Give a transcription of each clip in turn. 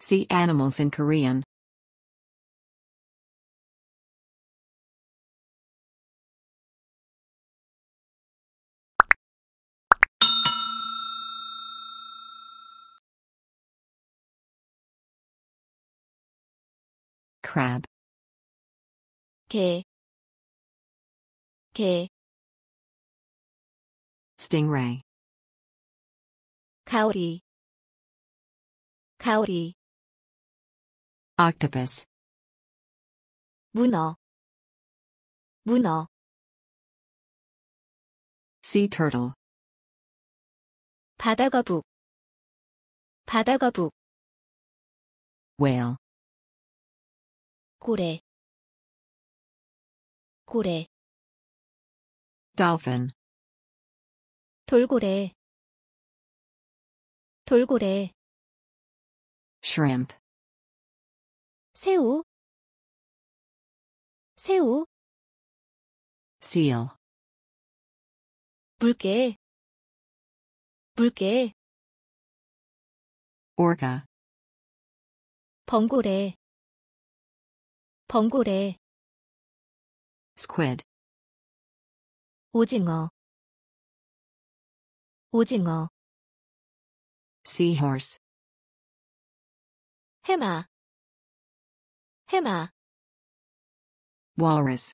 Sea animals in Korean. crab 게. 게. stingray 가오리. 가오리 octopus, 문어, 문어, sea turtle, 바다거북, 바다거북, whale, 고래, 고래, dolphin, 돌고래, 돌고래, shrimp, 새우, 새우, seal, 물개, 물개, orca, 범고래, 범고래, squid, 오징어, 오징어, seahorse, 해마, 해마, walrus,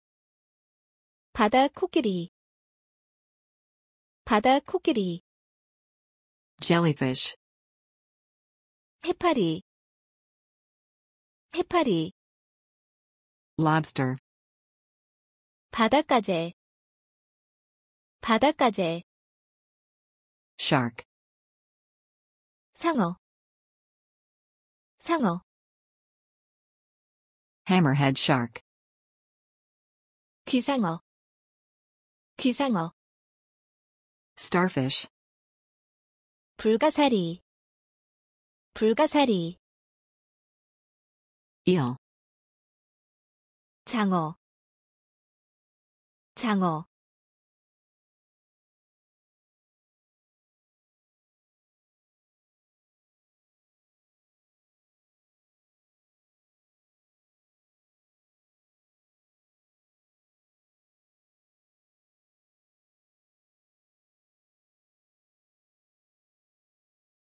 바다 코끼리, 바다 코끼리, jellyfish, 해파리, 해파리, lobster, 바닷가재, 바닷가재, shark, 상어, 상어, hammerhead shark, 귀상어, 귀상어, starfish, 불가사리, 불가사리, eel, 장어, 장어,